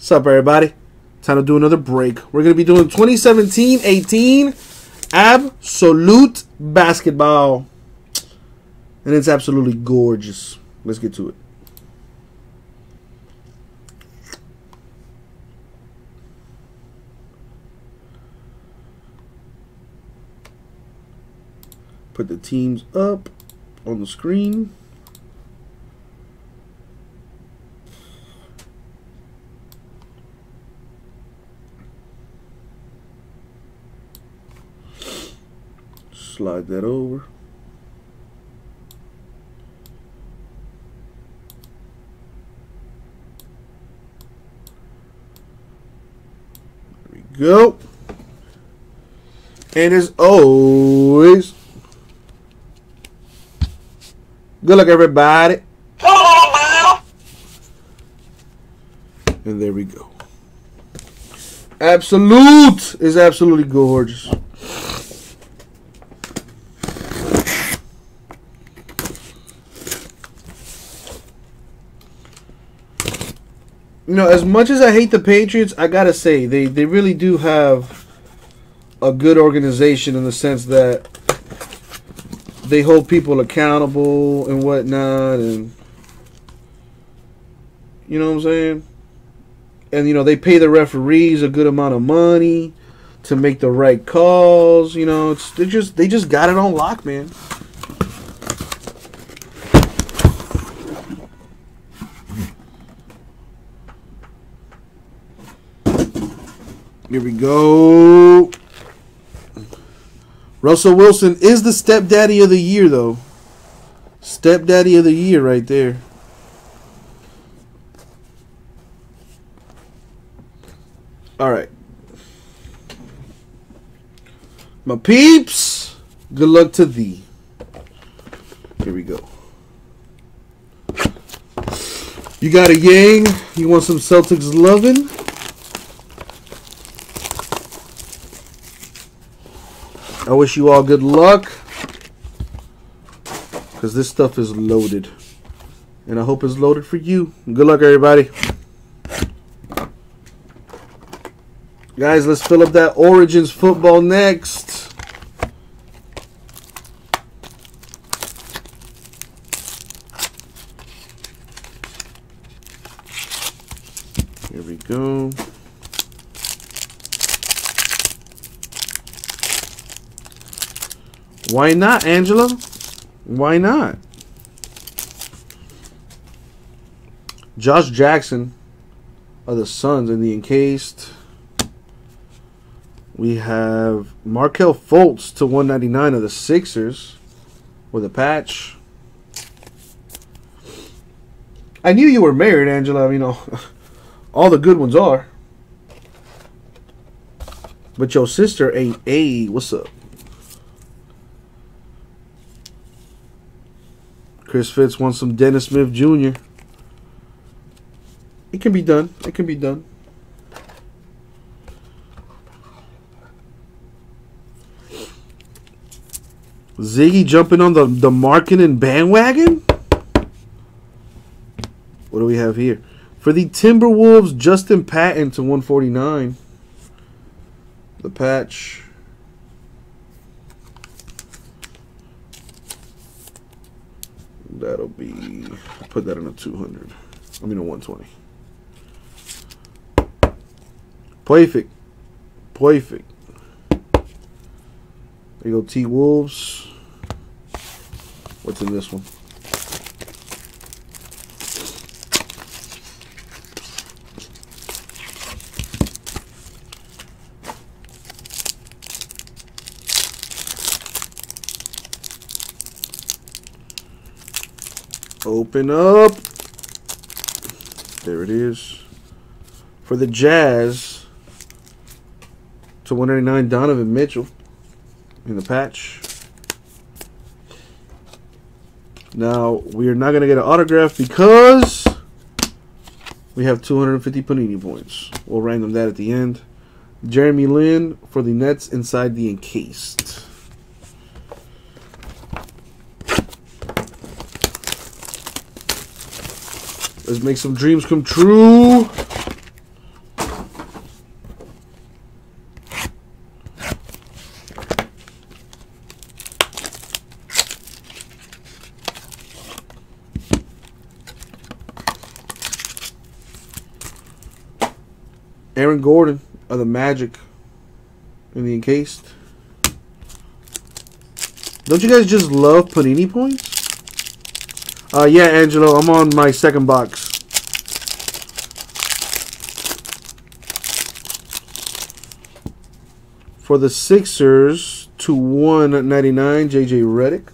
What's up, everybody? Time to do another break. We're going to be doing 2017-18 Absolute Basketball. And it's absolutely gorgeous. Let's get to it. Put the teams up on the screen. Slide that over. There we go. And as always, good luck, everybody. And there we go. Absolute is absolutely gorgeous. You know, as much as I hate the Patriots, I gotta say they they really do have a good organization in the sense that they hold people accountable and whatnot, and you know what I'm saying. And you know they pay the referees a good amount of money to make the right calls. You know, it's they just they just got it on lock, man. Here we go. Russell Wilson is the stepdaddy of the year, though. Stepdaddy of the year, right there. All right. My peeps, good luck to thee. Here we go. You got a Yang? You want some Celtics loving? I wish you all good luck. Because this stuff is loaded. And I hope it's loaded for you. Good luck, everybody. Guys, let's fill up that Origins football next. Here we go. Why not, Angela? Why not? Josh Jackson of the Suns in the encased. We have Markelle Fultz to 199 of the Sixers with a patch. I knew you were married, Angela. You know, all the good ones are. But your sister ain't a. What's up? Chris Fitz wants some Dennis Smith Jr. It can be done. It can be done. Ziggy jumping on the, the marketing bandwagon? What do we have here? For the Timberwolves, Justin Patton to 149. The patch. That'll be, put that in a 200. I mean a 120. Perfect. Perfect. There you go, T Wolves. What's in this one? Open up. There it is. For the Jazz, to 199 Donovan Mitchell in the patch. Now, we are not going to get an autograph because we have 250 Panini points. We'll random that at the end. Jeremy Lin for the Nets inside the encased. Let's make some dreams come true. Aaron Gordon of the Magic in the encased. Don't you guys just love Panini points? Uh, yeah, Angelo, I'm on my second box. For the Sixers to 199, JJ Redick.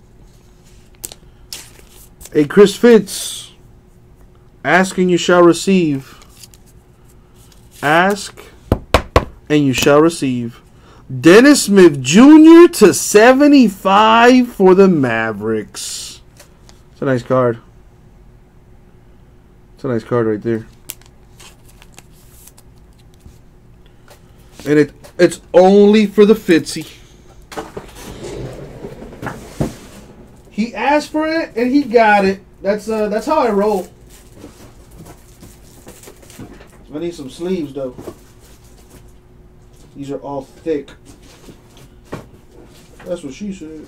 Hey, Chris Fitz. Ask and you shall receive. Ask and you shall receive. Dennis Smith Jr. to 75 for the Mavericks. It's a nice card. It's a nice card right there. And it it's only for the Fitzy. He asked for it and he got it. That's uh that's how I roll. I need some sleeves though. These are all thick. That's what she said.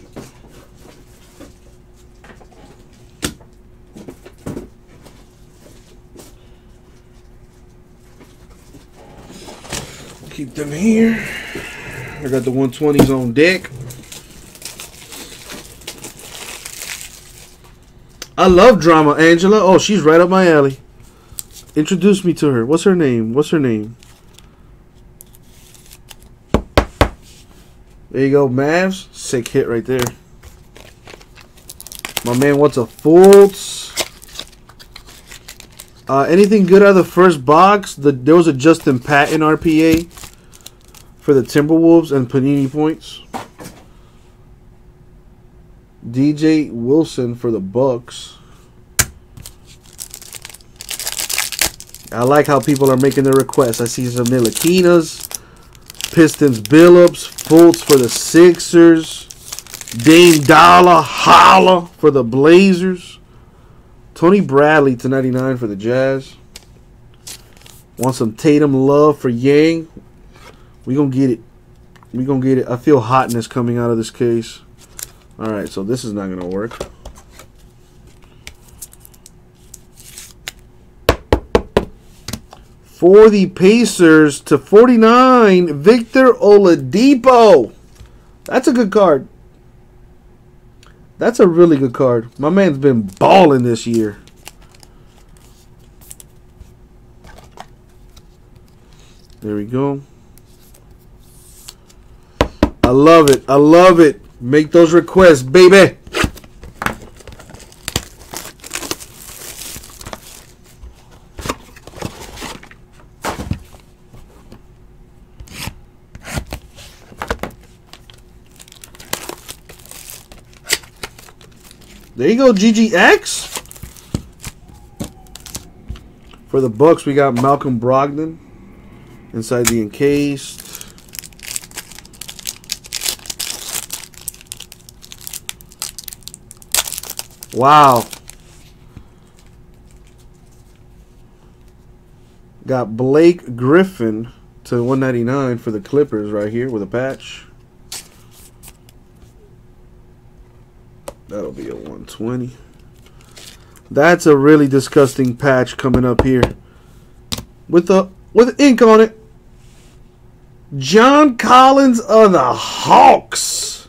Keep them here. I got the 120s on deck. I love drama, Angela. Oh, she's right up my alley. Introduce me to her. What's her name? What's her name? There you go, Mavs. Sick hit right there. My man wants a Fultz. Uh, anything good out of the first box? The, there was a Justin Patton RPA for the Timberwolves and Panini points. DJ Wilson for the Bucks. I like how people are making their requests. I see some Ntilikina's, Pistons Billups, Fultz for the Sixers, Dame Dollar Holla for the Blazers, Tony Bradley to 99 for the Jazz. Want some Tatum love for Yang? We gonna get it. We gonna get it. I feel hotness coming out of this case. All right, so this is not gonna work. For the Pacers to 49, Victor Oladipo. That's a good card. That's a really good card. My man's been balling this year. There we go. I love it. I love it. Make those requests, baby. There you go, GGX. For the Bucks, we got Malcolm Brogdon inside the encased. Wow. Got Blake Griffin to 199 for the Clippers right here with a patch. That'll be a 120. That's a really disgusting patch coming up here. With the with ink on it. John Collins of the Hawks.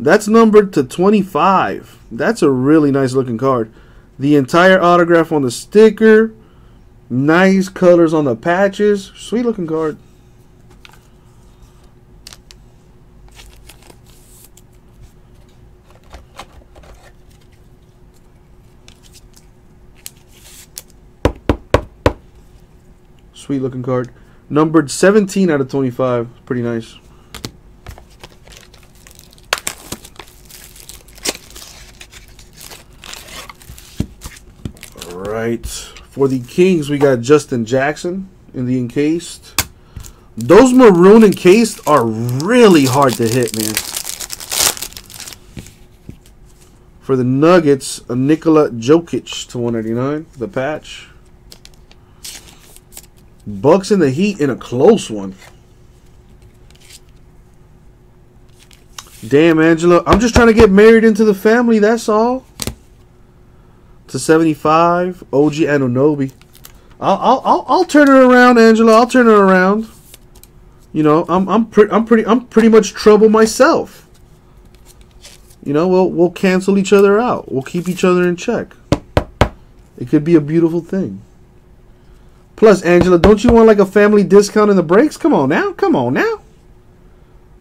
That's numbered to 25. That's a really nice looking card. The entire autograph on the sticker. Nice colors on the patches. Sweet looking card. Sweet looking card. Numbered 17 out of 25. Pretty nice. All right. For the Kings, we got Justin Jackson in the encased. Those maroon encased are really hard to hit, man. For the Nuggets, a Nikola Jokic to 199, the patch. Bucks in the Heat in a close one. Damn, Angela. I'm just trying to get married into the family, that's all. To 75, OG Anunoby. I'll, I'll, I'll, turn her around, Angela. I'll turn her around. You know, I'm, I'm, pretty, I'm pretty, I'm pretty much trouble myself. You know, we'll, we'll cancel each other out. We'll keep each other in check. It could be a beautiful thing. Plus, Angela, don't you want like a family discount in the breaks? Come on now. Come on now.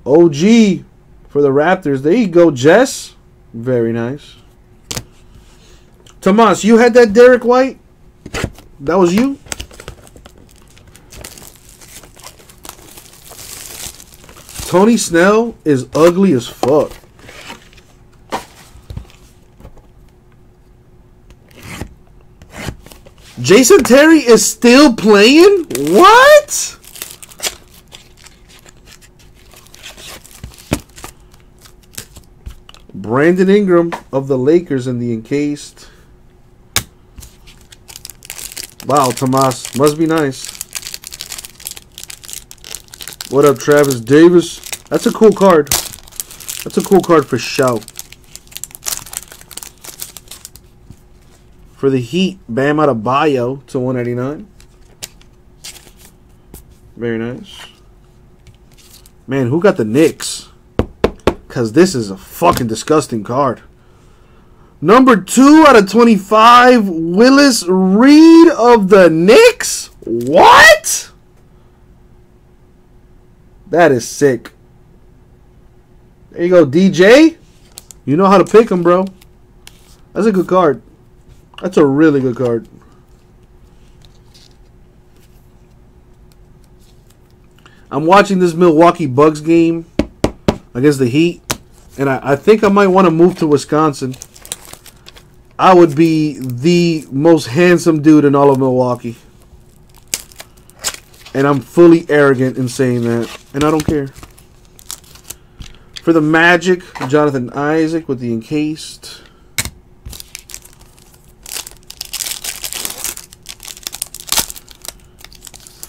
OG for the Raptors. There you go, Jess. Very nice. Tomas, you had that Derrick White? That was you? Tony Snell is ugly as fuck. Jason Terry is still playing? What? Brandon Ingram of the Lakers in the encased. Wow, Tomas. Must be nice. What up, Travis Davis? That's a cool card. That's a cool card for show. For the Heat, Bam Adebayo to 189. Very nice. Man, who got the Knicks? Because this is a fucking disgusting card. Number 2 out of 25, Willis Reed of the Knicks? What? That is sick. There you go, DJ. You know how to pick them, bro. That's a good card. That's a really good card. I'm watching this Milwaukee Bucks game against the Heat, and I, I think I might want to move to Wisconsin. I would be the most handsome dude in all of Milwaukee. And I'm fully arrogant in saying that. And I don't care. For the Magic, Jonathan Isaac with the encased.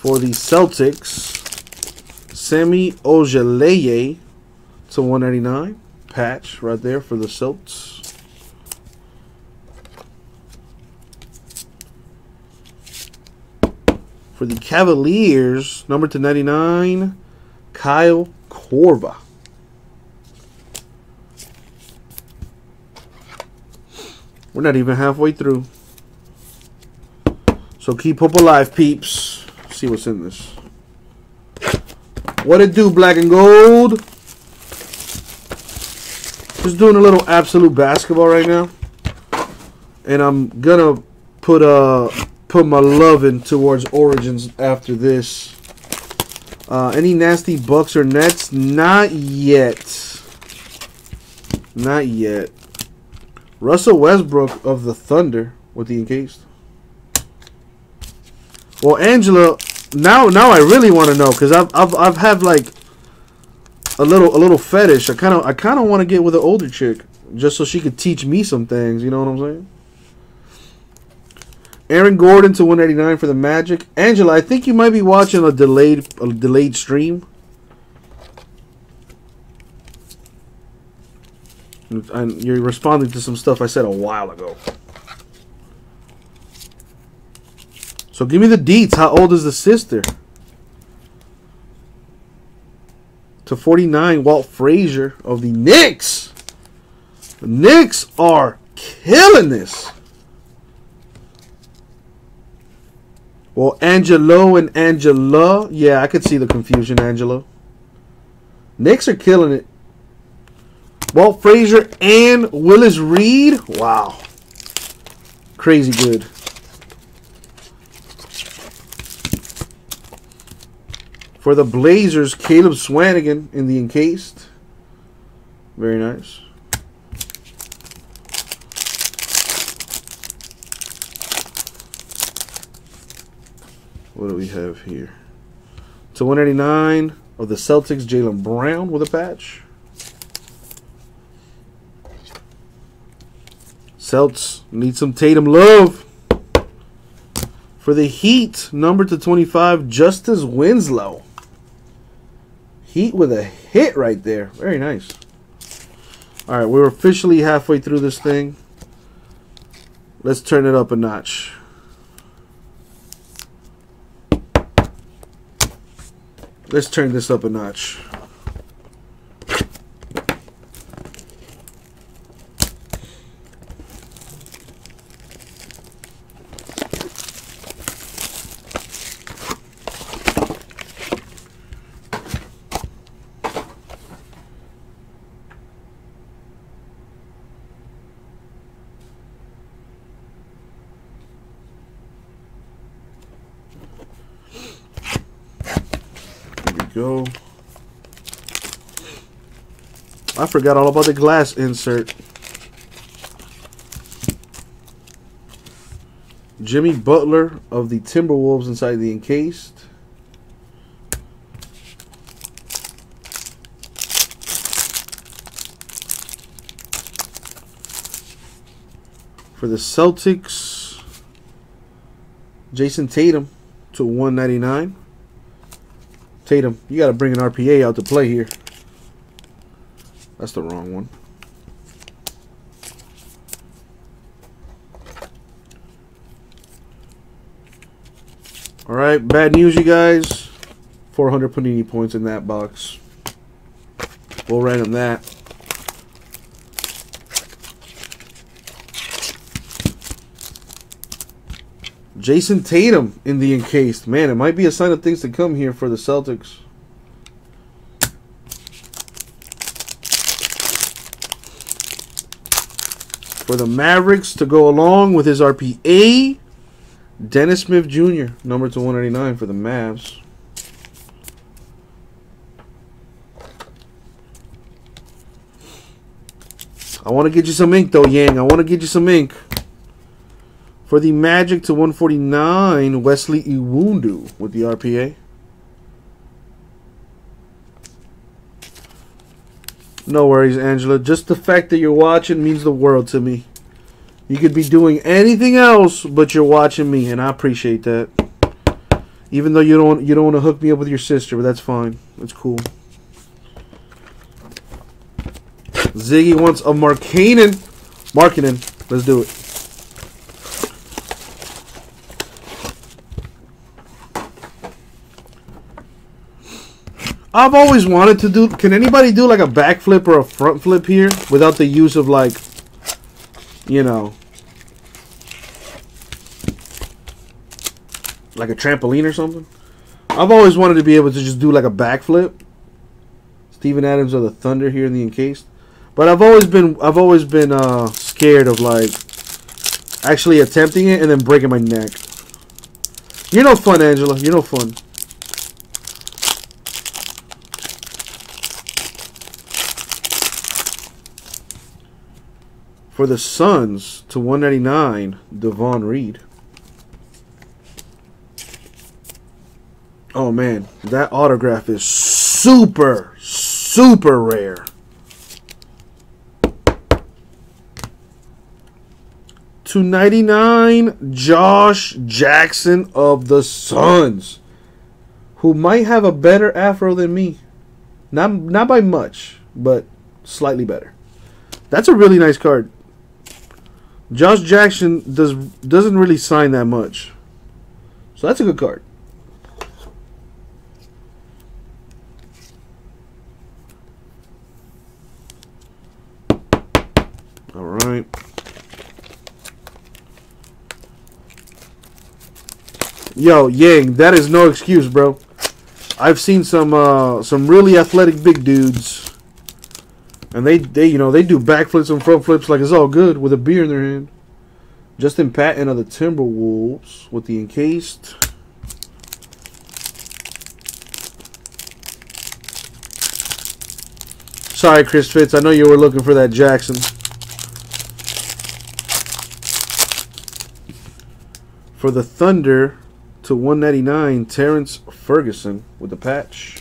For the Celtics, Semi Ojeleye to 199. Patch right there for the Celts. For the Cavaliers, number to 99, Kyle Korver. We're not even halfway through. So keep hope alive, peeps. See what's in this. What it do, black and gold? Just doing a little absolute basketball right now. And I'm gonna put a put my loving towards Origins after this. Uh, any nasty Bucks or Nets? Not yet. Not yet. Russell Westbrook of the Thunder with the encased. Well, Angela, now now I really want to know because I've I've I've had like a little a little fetish. I kind of I kind of want to get with an older chick just so she could teach me some things. You know what I'm saying? Aaron Gordon to 189 for the Magic. Angela, I think you might be watching a delayed a delayed stream. And you're responding to some stuff I said a while ago. So give me the deets. How old is the sister? To 49, Walt Frazier of the Knicks. The Knicks are killing this. Well, Angelo and Angela. Yeah, I could see the confusion, Angelo. Knicks are killing it. Walt Frazier and Willis Reed. Wow. Crazy good. For the Blazers, Caleb Swanigan in the encased. Very nice. What do we have here? To 189 of the Celtics, Jaylen Brown with a patch. Celts need some Tatum love. For the Heat, number to 25, Justice Winslow. Heat with a hit right there. Very nice. All right, we're officially halfway through this thing. Let's turn it up a notch. Let's turn this up a notch. Go. I forgot all about the glass insert. Jimmy Butler of the Timberwolves inside the encased. For the Celtics, Jayson Tatum to 199. Tatum, you got to bring an RPA out to play here. That's the wrong one. All right, bad news, you guys. 400 Panini points in that box. We'll random that. Jayson Tatum in the encased. Man, it might be a sign of things to come here for the Celtics. For the Mavericks to go along with his RPA, Dennis Smith Jr., number to 189 for the Mavs. I want to get you some ink, though, Yang. I want to get you some ink. For the Magic to 149, Wesley Iwundu with the RPA. No worries, Angela. Just the fact that you're watching means the world to me. You could be doing anything else, but you're watching me, and I appreciate that. Even though you don't you don't want to hook me up with your sister, but that's fine. That's cool. Ziggy wants a Markkanen. Markkanen. Let's do it. I've always wanted to do. Can anybody do like a backflip or a front flip here without the use of like, you know, like a trampoline or something? I've always wanted to be able to just do like a backflip. Steven Adams of the Thunder here in the encased, but I've always been I've always been uh, scared of like actually attempting it and then breaking my neck. You're no fun, Angela. You're no fun. For the Suns to 199, Davon Reed. Oh man, that autograph is super, super rare. To 99, Josh Jackson of the Suns. Who might have a better afro than me. Not not by much, but slightly better. That's a really nice card. Josh Jackson does doesn't really sign that much. So that's a good card. All right. Yo, Yang, that is no excuse, bro. I've seen some uh, some really athletic big dudes and they, they you know, they do backflips and front flips like it's all good with a beer in their hand. Justin Patton of the Timberwolves with the encased. Sorry, Chris Fitz. I know you were looking for that Jackson. For the Thunder to 199, Terrance Ferguson with the patch.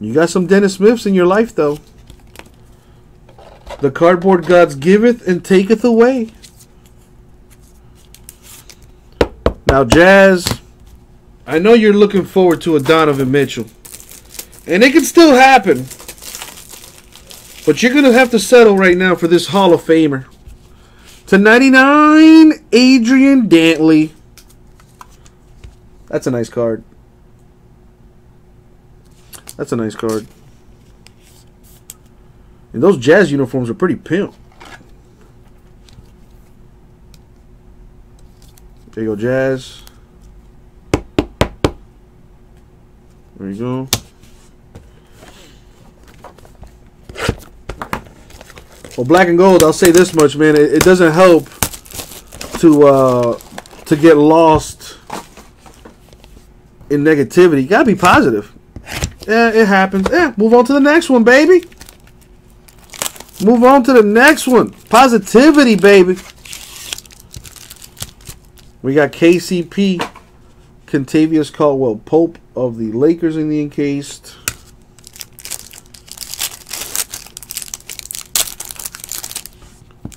You got some Dennis Smiths in your life, though. The cardboard gods giveth and taketh away. Now, Jazz, I know you're looking forward to a Donovan Mitchell. And it can still happen. But you're going to have to settle right now for this Hall of Famer. To 99, Adrian Dantley That's a nice card. That's a nice card. And those Jazz uniforms are pretty pimp. There you go, Jazz. There you go. Well, black and gold. I'll say this much, man. It, it doesn't help to uh, to get lost in negativity. You gotta be positive. Yeah, it happens. Yeah, move on to the next one, baby. Move on to the next one. Positivity, baby. We got KCP, Kentavious Caldwell Pope of the Lakers in the encased.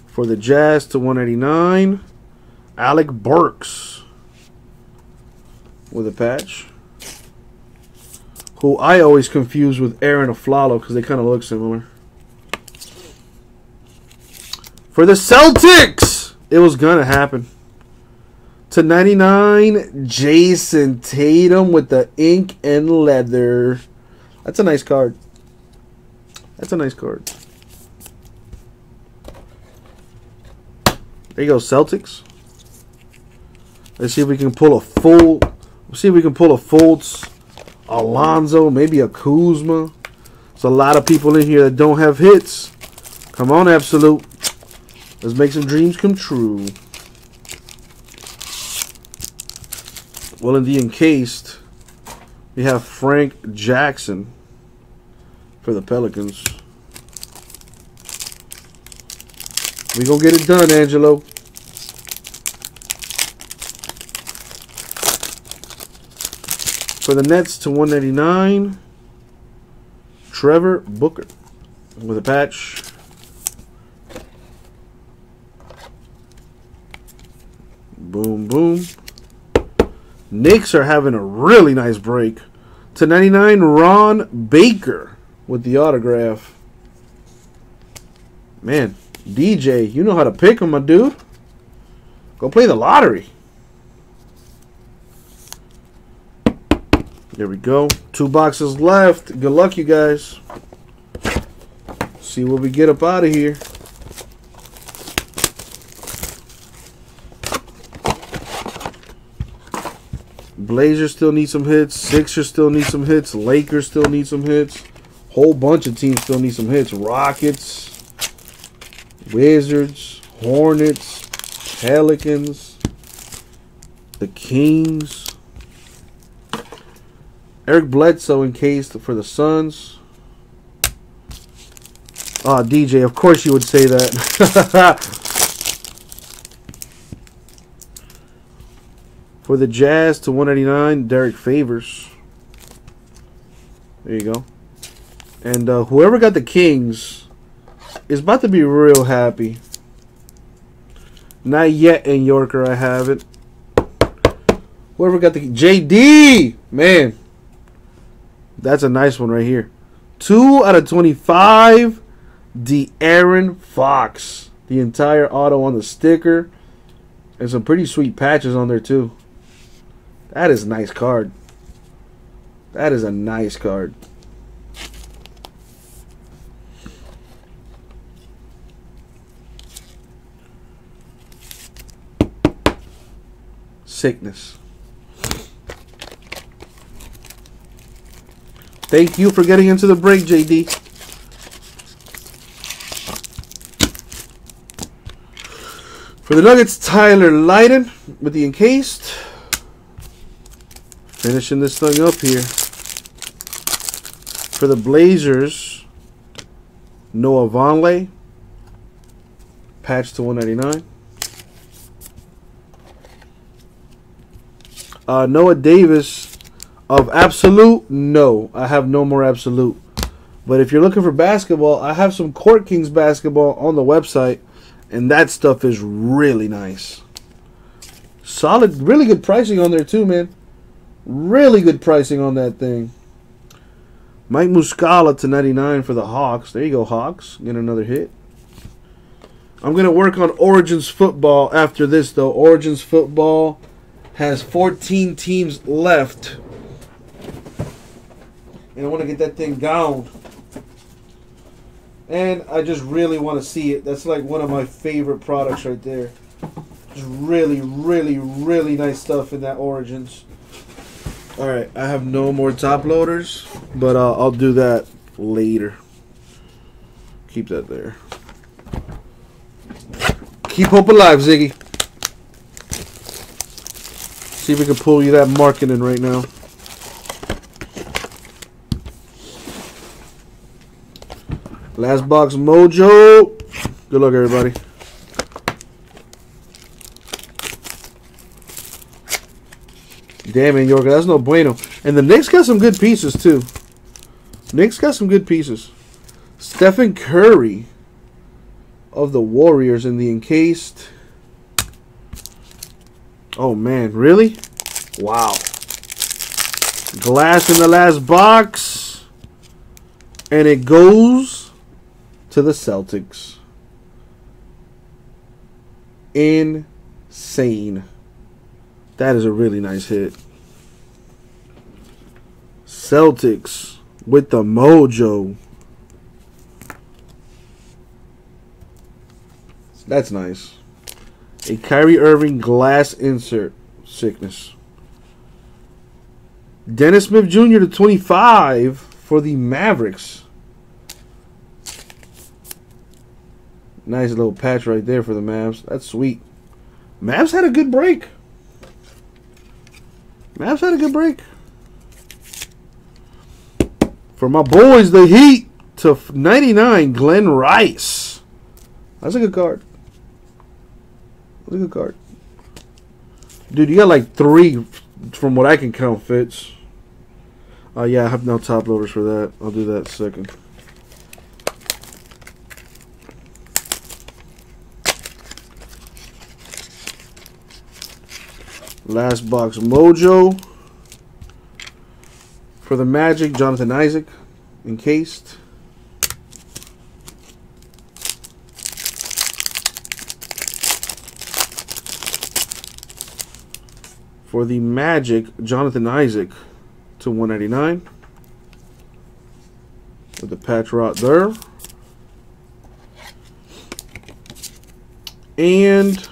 For the Jazz to 189, Alec Burks with a patch. Who I always confuse with Arron Afflalo because they kind of look similar. For the Celtics, it was going to happen. To 99, Jayson Tatum with the ink and leather. That's a nice card. That's a nice card. There you go, Celtics. Let's see if we can pull a full. Let's see if we can pull a Fultz, Alonzo, maybe a Kuzma. There's a lot of people in here that don't have hits. Come on, Absolute. Let's make some dreams come true. Well, in the encased, we have Frank Jackson for the Pelicans. We gonna get it done, Angelo. For the Nets to 199, Trevor Booker with a patch. Boom, boom. Knicks are having a really nice break. To 99, Ron Baker with the autograph. Man, DJ, you know how to pick them, my dude. Go play the lottery. There we go. Two boxes left. Good luck, you guys. See what we get up out of here. Blazers still need some hits. Sixers still need some hits. Lakers still need some hits. Whole bunch of teams still need some hits. Rockets, Wizards, Hornets, Pelicans, the Kings. Eric Bledsoe encased for the Suns. Ah, DJ, of course you would say that. For the Jazz to 189, Derrick Favors. There you go. And uh, whoever got the Kings is about to be real happy. Not yet in Yorker, I have it. Whoever got the JD, man, that's a nice one right here. Two out of 25, De'Aaron Fox. The entire auto on the sticker. And some pretty sweet patches on there, too. That is a nice card. That is a nice card. Sickness. Thank you for getting into the break, JD. For the Nuggets, Tyler Lydon with the encased. Finishing this thing up here. For the Blazers, Noah Vonleh. Patch to 199. Uh, Noah Davis of Absolute. No, I have no more Absolute. But if you're looking for basketball, I have some Court Kings basketball on the website. And that stuff is really nice. Solid, really good pricing on there too, man. Really good pricing on that thing. Mike Muscala to 99 for the Hawks. There you go, Hawks. Get another hit. I'm going to work on Origins football after this, though. Origins football has 14 teams left. And I want to get that thing down. And I just really want to see it. That's like one of my favorite products right there. Just really, really, really nice stuff in that Origins. Alright, I have no more top loaders, but uh, I'll do that later. Keep that there. Keep hope alive, Ziggy. See if we can pull you that marketing right now. Last box mojo. Good luck, everybody. Damn it, Yorker, that's no bueno. And the Knicks got some good pieces, too. Knicks got some good pieces. Stephen Curry of the Warriors in the encased. Oh, man, really? Wow. Glass in the last box. And it goes to the Celtics. Insane. That is a really nice hit. Celtics with the mojo. That's nice. A Kyrie Irving glass insert. Sickness. Dennis Smith Jr. to 25 for the Mavericks. Nice little patch right there for the Mavs. That's sweet. Mavs had a good break. Mavs had a good break. For my boys, the Heat to 99, Glen Rice. That's a good card. That's a good card. Dude, you got like three, from what I can count, fits. Uh, yeah, I have no top loaders for that. I'll do that second. Last box Mojo. For the Magic, Jonathan Isaac. Encased. For the Magic, Jonathan Isaac to 199. With the patch rot there. And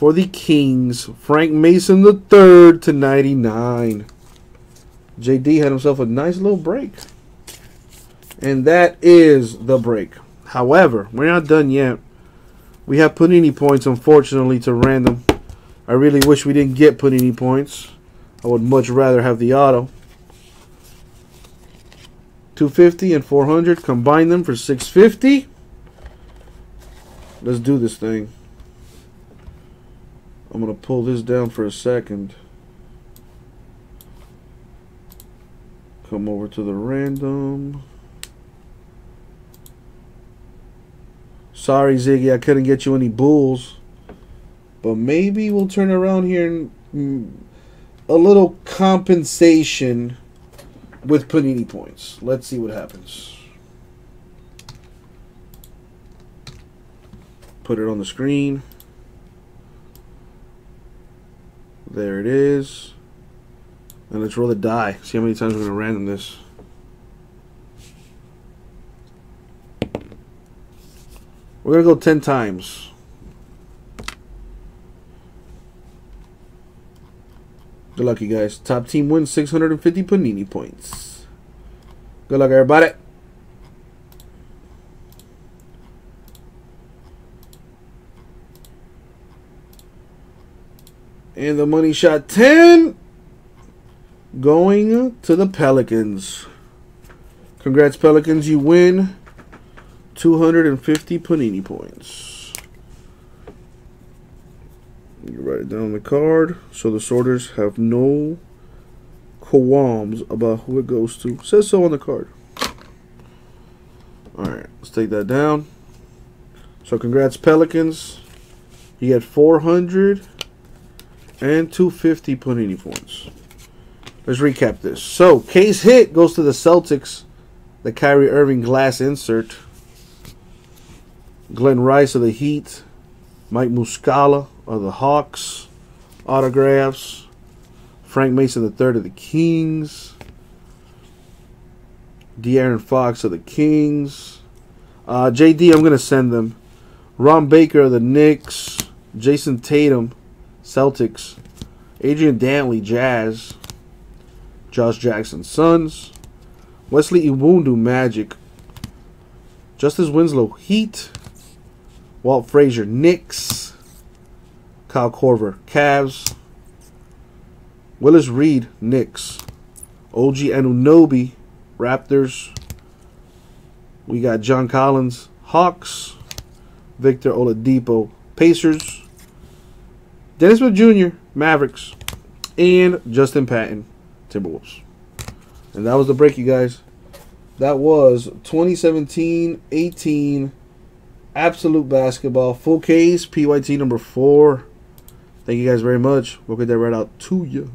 for the Kings, Frank Mason the third to 99. JD had himself a nice little break. And that is the break. However, we're not done yet. We have Panini points, unfortunately, to random. I really wish we didn't get Panini points. I would much rather have the auto. 250 and 400. Combine them for 650. Let's do this thing. I'm going to pull this down for a second. Come over to the random. Sorry, Ziggy, I couldn't get you any bulls. But maybe we'll turn around here and mm, a little compensation with Panini points. Let's see what happens. Put it on the screen. There it is. And let's roll the die. See how many times we're going to random this. We're going to go 10 times. Good luck, you guys. Top team wins 650 Panini points. Good luck, everybody. And the money shot 10 going to the Pelicans. Congrats, Pelicans. You win 250 Panini points. You write it down on the card so the sorters have no qualms about who it goes to. It says so on the card. Alright, let's take that down. So congrats Pelicans. You get 400 and 250 Panini points. Let's recap this. So, case hit goes to the Celtics. The Kyrie Irving glass insert. Glen Rice of the Heat. Mike Muscala of the Hawks. autographs. Frank Mason III of the Kings. De'Aaron Fox of the Kings. Uh, JD, I'm going to send them. Ron Baker of the Knicks. Jayson Tatum, Celtics. Adrian Dantley, Jazz. Josh Jackson, Suns. Wesley Iwundu, Magic. Justice Winslow, Heat. Walt Frazier, Knicks. Kyle Korver, Cavs. Willis Reed, Knicks. OG Anunoby, Raptors. We got John Collins, Hawks. Victor Oladipo, Pacers. Dennis Smith Jr., Mavericks. And Justin Patton, Timberwolves. And that was the break, you guys. That was 2017-18 Absolute Basketball. Full case, PYT number four. Thank you guys very much. We'll get that right out to you.